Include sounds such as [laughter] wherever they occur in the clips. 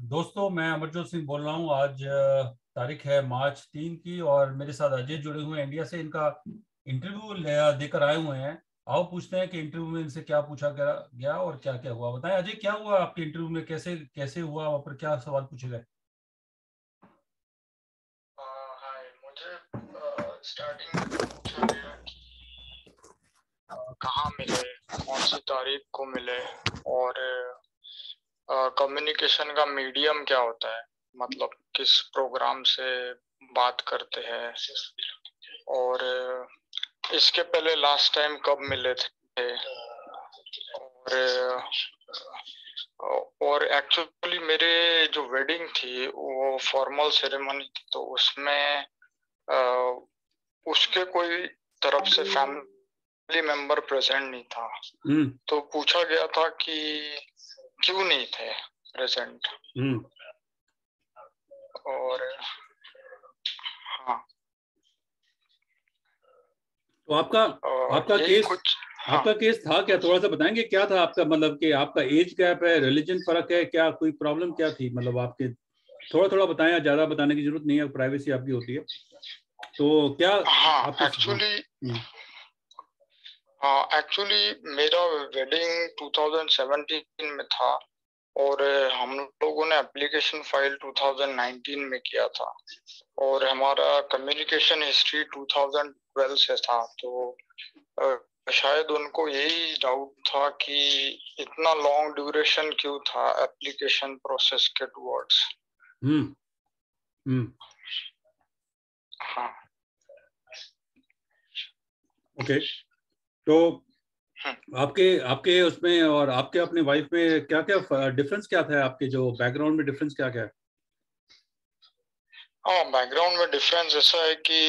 दोस्तों, मैं अमरजोत सिंह बोल रहा हूँ। आज तारीख है मार्च तीन की और मेरे साथ अजय जुड़े हुए हैं इंडिया से। इनका इंटरव्यू देकर आए हुए हैं। आओ पूछते हैं कि इंटरव्यू में इनसे क्या पूछा गया और क्या क्या हुआ? बताएँ, अजय, क्या हुआ आपके इंटरव्यू में? कैसे कैसे हुआ? वहाँ पर क्या सवाल पूछे गए? कहाँ मिले, कौन सी तारीख को मिले और कम्युनिकेशन का मीडियम क्या होता है? मतलब किस प्रोग्राम से बात करते हैं? और इसके पहले लास्ट टाइम कब मिले थे? और और एक्चुअली मेरे जो वेडिंग थी वो फॉर्मल सेरेमनी थी तो उसमें उसके कोई तरफ़ से फैमिली मेंबर प्रेजेंट नहीं था। हम्म। तो पूछा गया था कि क्यों नहीं थे प्रेजेंट हम्म। और हाँ। तो आपका आपका केस कुछ हाँ. आपका केस था क्या? थोड़ा सा बताएँगे क्या था आपका मतलब कि आपका एज गैप है रिलीजन फ़र्क है क्या कोई प्रॉब्लम क्या थी? मतलब आपके थोड़ा थोड़ा बताएँ ज़्यादा बताने की ज़रूरत नहीं है प्राइवेसी आपकी होती है। तो क्या हाँ एक्चुअली एक्चुअली मेरा वेडिंग 2017 में था और हम लोगों ने एप्लीकेशन फ़ाइल 2019 में किया था और हमारा कम्युनिकेशन हिस्ट्री 2012 से था। तो शायद उनको यही डाउट था कि इतना लॉन्ग ड्यूरेशन क्यों था एप्लीकेशन प्रोसेस के टुवर्ड्स हम्म हम्म। हाँ। ओके तो हम्म। आपके आपके उसमें और आपके अपने वाइफ में क्या क्या डिफरेंस क्या था आपके जो बैकग्राउंड में डिफरेंस क्या क्या है हाँ बैकग्राउंड में डिफरेंस ऐसा है कि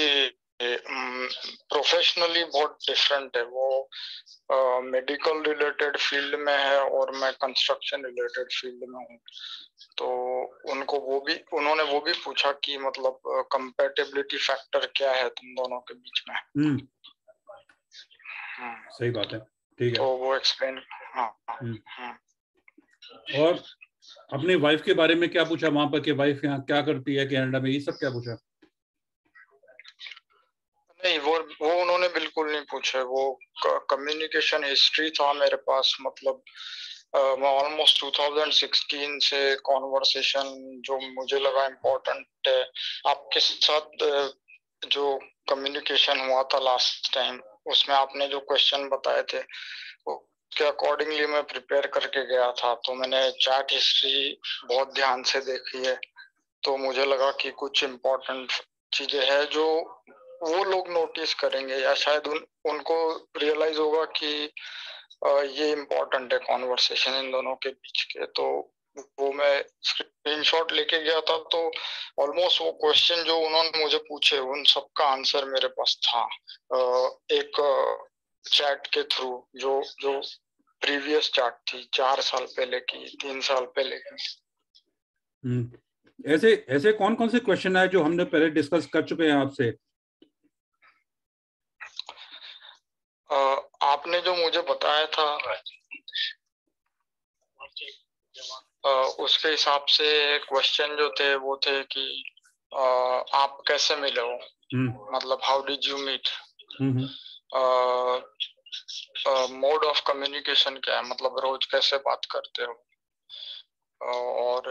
प्रोफेशनली बहुत डिफरेंट है वो मेडिकल रिलेटेड फ़ील्ड में है और मैं कंस्ट्रक्शन रिलेटेड फ़ील्ड में हूँ तो उनको वो भी उन्होंने वो भी पूछा कि मतलब कंपेटेबिलिटी फैक्टर क्या है तुम दोनों के बीच में। हम्म। सही बात है ठीक है तो वो एक्सप्लेन हाँ, हम्म। हाँ। और अपनी वाइफ के बारे में क्या पूछा वहाँ पर कि वाइफ यहाँ क्या करती है कनाडा में ये सब क्या पूछा नहीं वो वो उन्होंने बिल्कुल नहीं पूछा वो कम्युनिकेशन हिस्ट्री था मेरे पास मतलब ऑलमोस्ट 2016 से कॉन्वर्सेशन जो मुझे लगा इम्पोर्टेंट है आपके साथ जो कम्युनिकेशन हुआ था लास्ट टाइम उसमें आपने जो क्वेश्चन बताए थे उसके अकॉर्डिंगली मैं प्रिपेयर करके गया था? तो मैंने चैट हिस्ट्री बहुत ध्यान से देखी है। तो मुझे लगा कि कुछ इम्पोर्टेंट चीज़ें हैं जो वो लोग नोटिस करेंगे या शायद उन, उनको रियलाइज़ होगा कि ये इम्पोर्टेंट है कॉन्वर्सेशन इन दोनों के बीच के। तो वो मैं स्क्रीनशॉट लेके गया था तो ऑलमोस्ट वो क्वेश्चन जो उन्होंने मुझे पूछे उन सबका आंसर मेरे पास था एक चैट के थ्रू जो जो प्रीवियस चैट थी चार साल पहले की तीन साल पहले की हम्म। ऐसे ऐसे कौन कौन से क्वेश्चन आए जो हमने पहले डिस्कस कर चुके हैं आपसे आपने जो मुझे बताया था उसके हिसाब से क्वेश्चन जो थे वो थे कि आप कैसे मिले हो हम्म। मतलब how did you meet mode of communication क्या है मतलब रोज कैसे बात करते हो और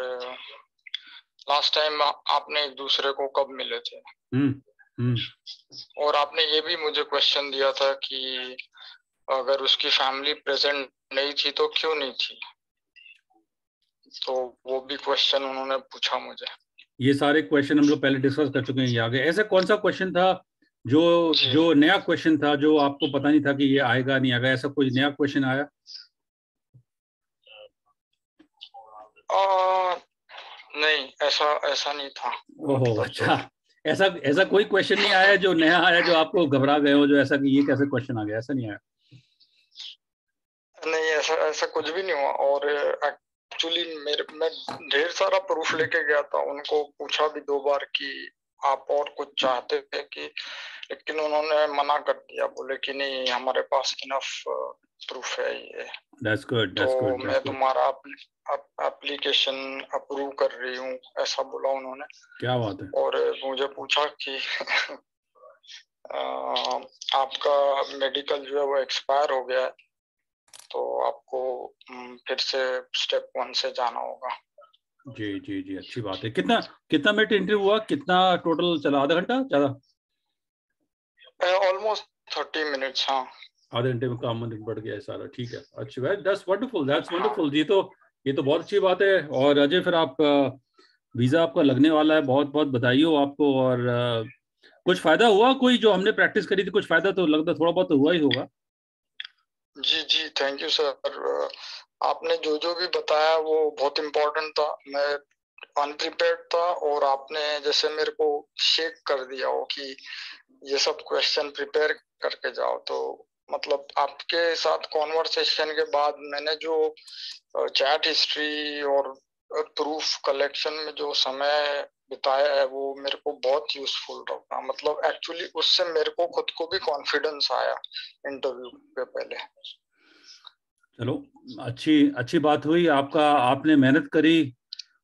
लास्ट टाइम आपने एक दूसरे को कब मिले थे हम्म। हम्म। और आपने ये भी मुझे क्वेश्चन दिया था कि अगर उसकी फैमिली प्रेजेंट नहीं थी तो क्यों नहीं थी तो वो भी क्वेश्चन उन्होंने पूछा मुझे। ये सारे क्वेश्चन हम लोग पहले डिस्कस कर चुके हैं ये आगे। ऐसा कौन सा क्वेश्चन था जो जो। नया क्वेश्चन था जो आपको पता नहीं था कि ये आएगा नहीं आएगा? ऐसा कोई नया क्वेश्चन आया? आ, नहीं ऐसा ऐसा नहीं था। ओहो अच्छा। ऐसा ऐसा कोई क्वेश्चन नहीं आया जो नया आया जो आपको घबरा गए हो जो ऐसा कि ये कैसे क्वेश्चन आ गया? ऐसा नहीं आया? नहीं ऐसा ऐसा कुछ भी नहीं हुआ। और एक्चुअली मेरे मैं ढेर सारा प्रूफ लेके गया था। उनको पूछा भी दो बार कि आप और कुछ चाहते थे कि लेकिन उन्होंने मना कर दिया। बोले कि नहीं हमारे पास इनफ प्रूफ है ये। That's good. That's तो good. That's मैं तुम्हारा एप्लीकेशन अप्रूव कर रही हूँ ऐसा बोला उन्होंने। क्या बात है? और मुझे पूछा कि [laughs] आपका मेडिकल जो है वो एक्सपायर हो गया है। तो आपको फिर से स्टेप वन से जाना होगा। जी जी जी अच्छी बात है। कितना कितना मिनट इंटरव्यू हुआ? कितना टोटल चला? आधा घंटा? ज़्यादा? ऑलमोस्ट थर्टी मिनट्स हाँ। आधे घंटे में काम बढ़ गया है सारा ठीक है। अच्छी बात दैट्स वंडरफुल दैट्स वंडरफुल ये तो ये तो बहुत अच्छी बात है। और अजय फिर आप वीज़ा आपका लगने वाला है। बहुत बहुत बधाई हो आपको। और कुछ फ़ायदा हुआ? कोई जो हमने प्रैक्टिस करी थी कुछ फ़ायदा तो लगता थोड़ा बहुत तो हुआ ही होगा। जी जी थैंक यू सर आपने जो जो भी बताया वो बहुत इम्पोर्टेंट था। मैं अनप्रिपेयर्ड था और आपने जैसे मेरे को शेक कर दिया हो कि ये सब क्वेश्चन प्रिपेयर करके जाओ। तो मतलब आपके साथ कॉन्वर्सेशन के बाद मैंने जो चैट हिस्ट्री और प्रूफ कलेक्शन में जो समय बिताया है वो मेरे को बहुत यूजफुल रहा। मतलब एक्चुअली उससे मेरे को खुद को भी कॉन्फिडेंस आया इंटरव्यू के पहले। चलो अच्छी अच्छी बात हुई। आपका आपने मेहनत करी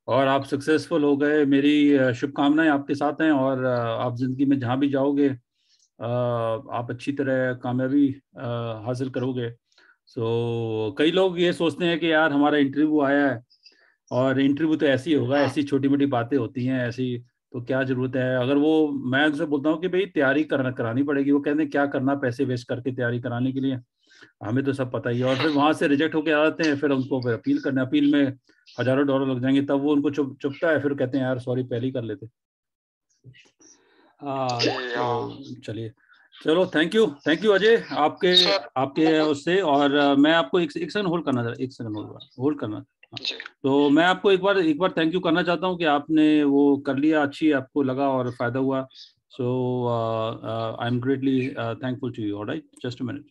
और आप सक्सेसफुल हो गए। मेरी शुभकामनाएँ आपके साथ हैं और आप ज़िंदगी में जहाँ भी जाओगे आप अच्छी तरह कामयाबी हासिल करोगे। सो so, कई लोग ये सोचते हैं कि यार हमारा इंटरव्यू आया है और इंटरव्यू तो ऐसी होगा ऐसी छोटी मोटी बातें होती हैं ऐसी तो क्या ज़रूरत है? अगर वो मैं उनसे बोलता हूँ कि भाई तैयारी करना करानी पड़ेगी। वो कहते हैं क्या करना पैसे वेस्ट करके तैयारी कराने के लिए? हमें तो सब पता ही है। और फिर वहाँ से रिजेक्ट होकर आ जाते हैं फिर उनको फिर अपील करने अपील में हज़ारों डॉलर लग जाएँगे तब वो उनको चुप चुपता है फिर कहते हैं यार सॉरी पहले ही कर लेते। हाँ तो हाँ। चलिए। चलो thank you thank you Ajay आपके आपके उससे। और मैं आपको एक एक सेकंड होल्ड करना एक सेकंड होल्ड होल्ड करना। तो मैं आपको एक बार एक बार थैंक यू करना चाहता हूँ कि आपने वो कर लिया, अच्छी आपको लगा और फ़ायदा हुआ। So I am greatly thankful to you right just a minute